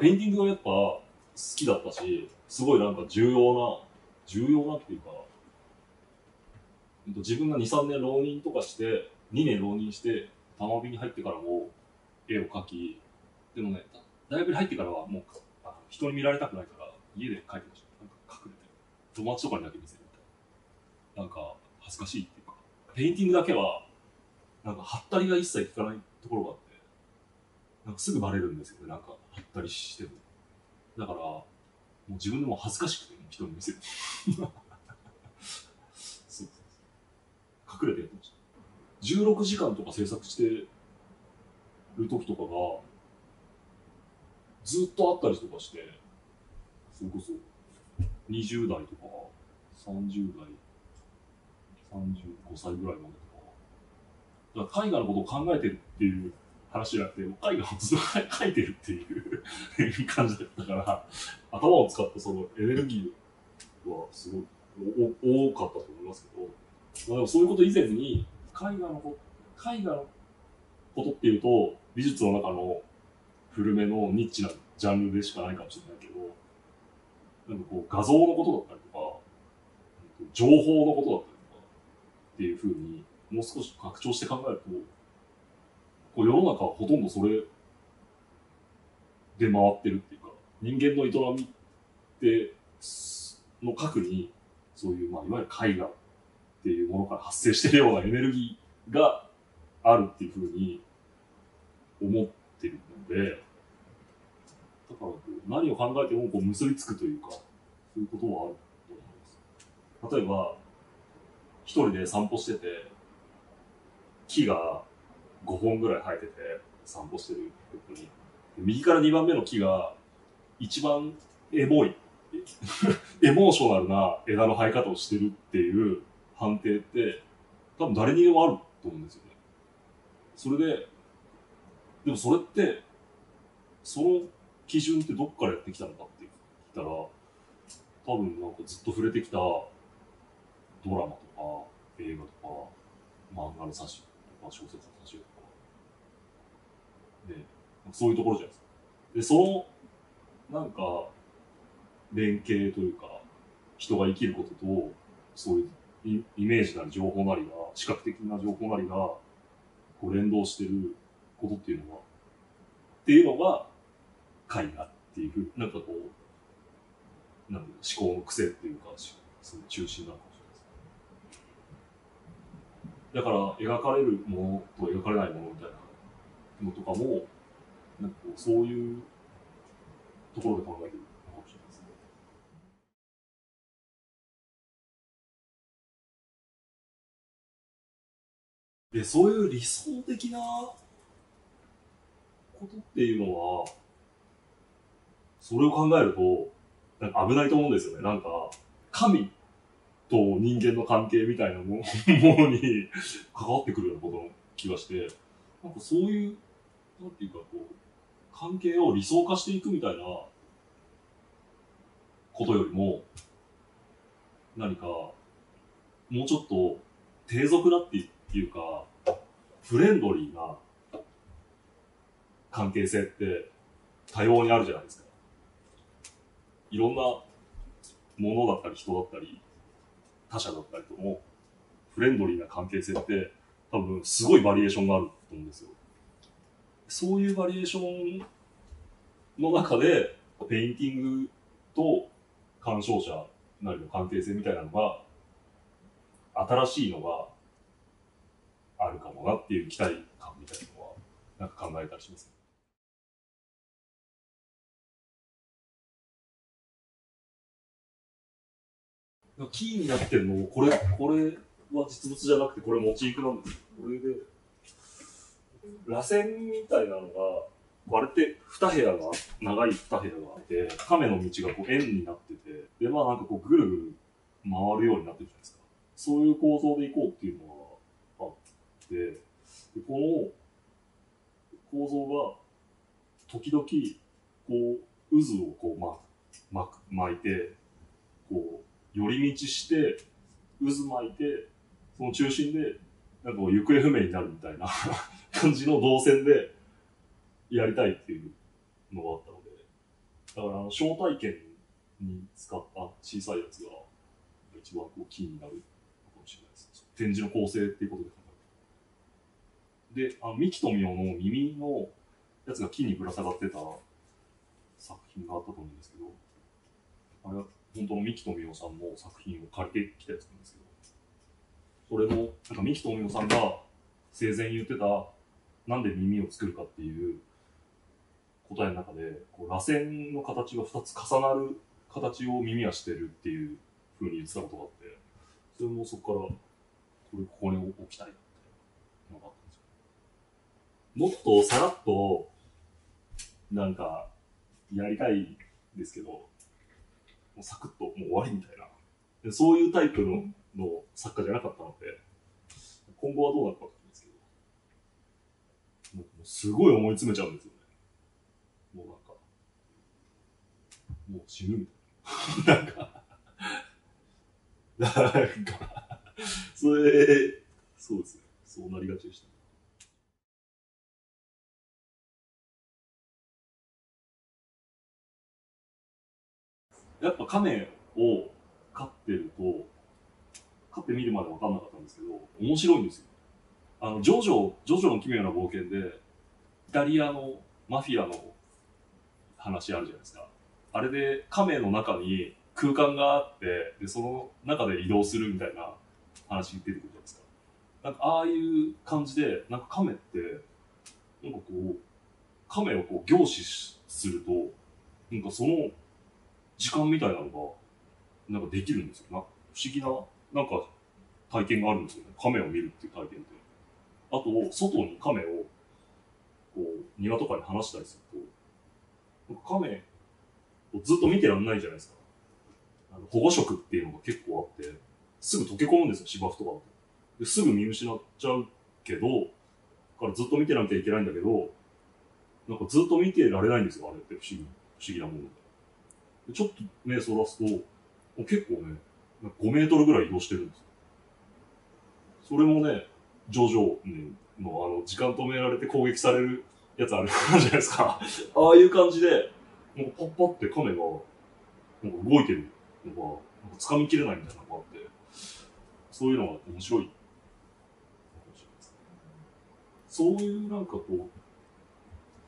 ペインティングがやっぱ好きだったし、すごいなんか重要な、重要なっていうか、自分が2、3年浪人とかして、2年浪人して、多摩美に入ってからも絵を描き、でもね、大学に入ってからはもう人に見られたくないから、家で描いてました。なんか隠れて。友達とかにだけ見せるみたいな。なんか恥ずかしいっていうか。ペインティングだけは、なんか、はったりが一切効かないところがあって、なんかすぐバレるんですよね、なんか、はったりしても。だから、もう自分でも恥ずかしくて、人に見せる。そう隠れてやってました。16時間とか制作してる時とかが、ずっとあったりとかして、それこそ、20代とか、30代、35歳ぐらいまでとか、だから絵画のことを考えてるっていう話じゃなくて、絵画をずっと描いてるっていう感じだったから、頭を使ったそのエネルギーはすごい多かったと思いますけど、まあ、でもそういうこと以前に、絵画のこ絵画のことっていうと、美術の中の古めのニッチなジャンルでしかないかもしれないけど、なんかこう画像のことだったりとか、情報のことだったりとかっていうふうに、もう少し拡張して考えると、こう世の中はほとんどそれで回ってるっていうか、人間の営みって、の核に、そういう、まあ、いわゆる絵画っていうものから発生してるようなエネルギーがあるっていうふうに思ってるので、だからこう何を考えてもこう結びつくというか、そういうことはあると思います。例えば、一人で散歩してて、木が5本ぐらい生えてて散歩してる時に、右から2番目の木が一番エモい、エモーショナルな枝の生え方をしてるっていう判定って、多分誰にでもあると思うんですよね。それで、でもそれって、その基準ってどっからやってきたのかって言ったら、多分なんかずっと触れてきたドラマとか映画とか漫画の冊子とか小説の冊子と、そういうところじゃないですか。で、その、なんか、連携というか、人が生きることと、そういうイメージなり情報なりが、視覚的な情報なりが、こう連動してることっていうのは、っていうのが、絵画っていうふうなんかこう、なん思考の癖っていうか、その中心なのかもしれないです。だから、描かれるものと描かれないものみたいなのとかも、なんかこう、そういうところで考えてるかもしれないですね。で、そういう理想的なことっていうのは、それを考えると、なんか危ないと思うんですよね。なんか、神と人間の関係みたいなものに関わってくるようなことの気がして、なんかそういう、なんていうかこう、関係を理想化していくみたいなことよりも、何か、もうちょっと低俗だっていうか、フレンドリーな関係性って多様にあるじゃないですか。いろんなものだったり人だったり他者だったりともフレンドリーな関係性って多分すごいバリエーションがあると思うんですよ。そういうバリエーションの中でペインティングと鑑賞者なりの関係性みたいなのが新しいのがあるかもなっていう期待感みたいなのはなんか考えたりします、キーになってるのこれ、これは実物じゃなくて、これモチーフなんですこれで、螺旋みたいなのが、割れて2部屋が、長い2部屋があって、亀の道がこう円になってて、で、まあなんかこうぐるぐる回るようになってるじゃないですか。そういう構造でいこうっていうのがあって、でこの構造が、時々、こう、渦をこう、ま、巻いて、こう、寄り道して、渦巻いて、その中心で、なんか行方不明になるみたいな 感じの動線でやりたいっていうのがあったので、だからあの招待券に使った小さいやつが一番こうキーになるかもしれないです。展示の構成っていうことで考えると。で、あの三木富夫の耳のやつが木にぶら下がってた作品があったと思うんですけど、あれは本当の三木富夫さんの作品を借りてきたやつなんですけど、それも、なんか三木富夫さんが生前言ってた、なんで耳を作るかっていう答えの中で、こう螺旋の形が2つ重なる形を耳はしてるっていうふうに言ってたことがあって、それもそこから、これここに置きたいなってのがあったんですよ。もっとさらっと、なんか、やりたいですけど、もうサクッともう終わりみたいな。でそういうタイプのの作家じゃなかったので、今後はどうなるかわかんないですけど、もうすごい思い詰めちゃうんですよね。もうなんか、もう死ぬみたいな。なんか、なんか、それ、そうですね。そうなりがちでした。やっぱ亀を飼ってると、飼ってみるまで分かんなかったんですけど、面白いんですよ。あの、ジョジョ、ジョジョの奇妙な冒険で、イタリアのマフィアの話あるじゃないですか。あれで亀の中に空間があって、で、その中で移動するみたいな話出てくるじゃないですか。なんか、ああいう感じで、なんか亀って、なんかこう、亀をこう凝視すると、なんかその時間みたいなのが、なんかできるんですよ。な不思議な、なんか体験があるんですよね。亀を見るっていう体験って。あと、外に亀を、こう、庭とかに放したりすると、亀ずっと見てらんないじゃないですか。あの保護色っていうのが結構あって、すぐ溶け込むんですよ、芝生とか。ですぐ見失っちゃうけど、からずっと見てなきゃいけないんだけど、なんかずっと見てられないんですよ、あれって不思議、不思議なもので。ちょっと目そらすと、結構ね、5メートルぐらい移動してるんですよ。それもね、ジョジョのあの、時間止められて攻撃されるやつあるじゃないですか。ああいう感じで、なんかパッパって亀が、なんか動いてるのが、なんか掴みきれないみたいなのがあって、そういうのが面白い。そういうなんかこう、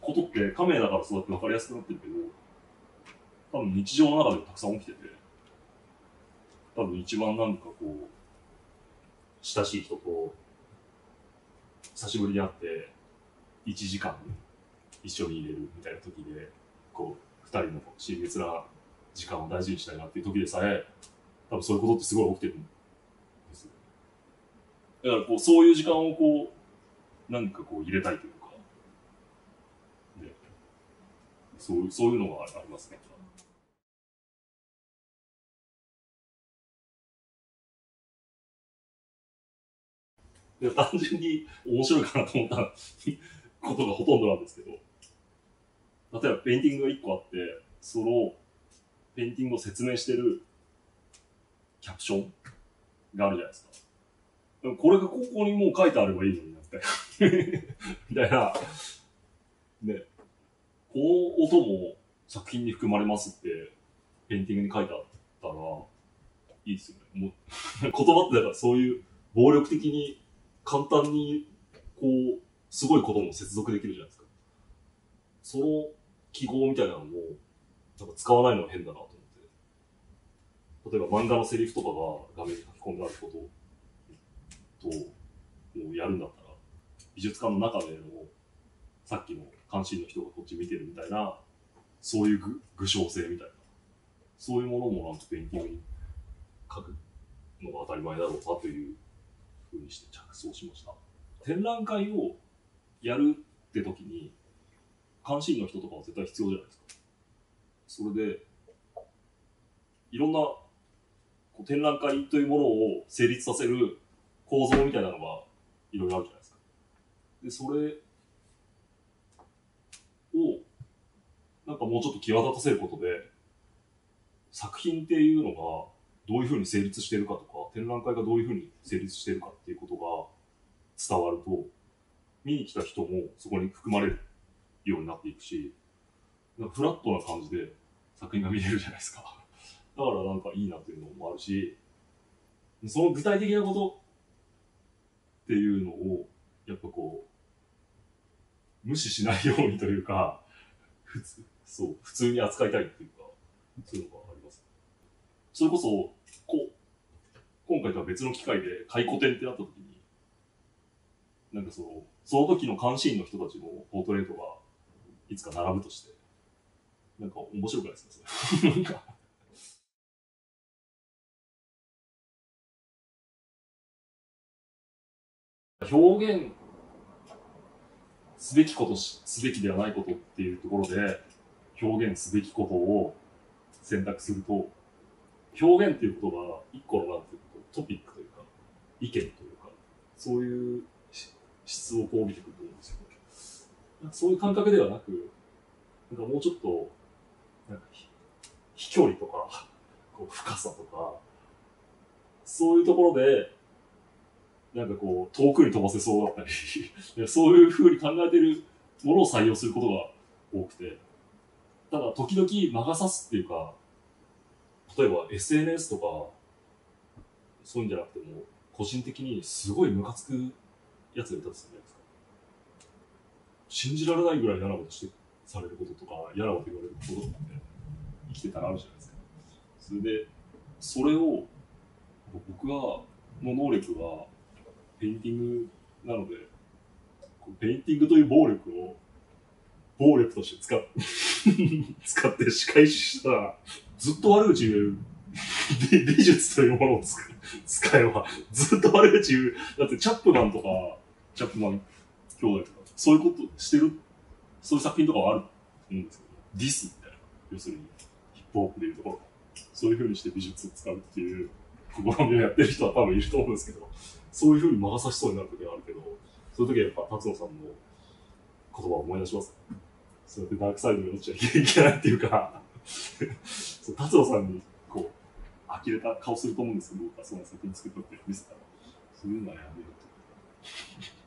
ことって亀だからそうやって分かりやすくなってるけど、多分日常の中でもたくさん起きてて、多分一番なんかこう、親しい人と、久しぶりに会って、1時間一緒にいれるみたいな時で、こう、人の親密な時間を大事にしたいなっていう時でさえ、多分そういうことってすごい起きてるんですよ。だからこう、そういう時間をこう、なんかこう入れたいというか、ね、そう、そういうのがありますね。単純に面白いかなと思ったことがほとんどなんですけど、例えばペインティングが1個あって、そのペインティングを説明してるキャプションがあるじゃないですか。でこれがここにもう書いてあればいいのにな、みたいな。みたいな。ね。この音も作品に含まれますって、ペインティングに書いてあったら、いいですよね。もう 言葉ってだからそういう暴力的に簡単に、こう、すごいことも接続できるじゃないですか。その記号みたいなのも、なんか使わないのは変だなと思って。例えば漫画のセリフとかが画面に書き込んであることと、もうやるんだったら、美術館の中での、さっきの監視員の人がこっち見てるみたいな、そういう具具象性みたいな。そういうものもなんかペインティングに書くのが当たり前だろうなというふうにして着想しました。展覧会をやるって時に、監視員の人とかは絶対必要じゃないですか。それで、いろんなこう展覧会というものを成立させる構造みたいなのがいろいろあるじゃないですか。で、それを、なんかもうちょっと際立たせることで、作品っていうのがどういうふうに成立してるかとか、展覧会がどういうふうに成立してるかっていうことが伝わると、見に来た人もそこに含まれるようになっていくし、なんかフラットな感じで作品が見れるじゃないですか。だからなんかいいなっていうのもあるし、その具体的なことっていうのを、やっぱこう、無視しないようにというか、普通、そう、普通に扱いたいっていうか、そういうのがあります。それこそ、こう、今回とは別の機会で回顧展ってなった時に、なんかその、その時の監視員の人たちのポートレートがいつか並ぶとして、なんか面白くないですかそれ。なんか表現すべきことし、すべきではないことっていうところで、表現すべきことを選択すると、表現っていうことが一個のなんていうトピックというか、意見というか、そういう質をこう見てくる。なんかそういう感覚ではなく、なんかもうちょっと、なんか飛距離とか、こう深さとか、そういうところで、なんかこう、遠くに飛ばせそうだったり そういう風に考えてるものを採用することが多くて、ただ時々魔が差すっていうか、例えば SNS とか、そういうんじゃなくても、個人的にすごいムカつくやつがいたとするじゃないですか。信じられないぐらい嫌なことして、されることとか、嫌なこと言われることとかって、生きてたらあるじゃないですか。それで、それを、僕は、の能力は、ペインティングなので、ペインティングという暴力を、暴力として使っ 使って仕返ししたら、ずっと悪口言える。美術というものを使使えば、ずっと悪口言う。だってチャップマンとか、チャップマン兄弟とか、そういうことしてる、そういう作品とかはある？と思うんですけど、ディスみたいな。要するに、ヒップホップでいうところ。そういう風にして美術を使うっていう試みをやってる人は多分いると思うんですけど、そういう風に魔が差しそうになる時はあるけど、そういう時はやっぱ達野さんの言葉を思い出します、ね。そうやってダークサイドに落ちちゃいけないっていうかそう、達野さんにこう、呆れた顔すると思うんですけど、僕はその作品作ったって見せたら、そういうのはやめようと。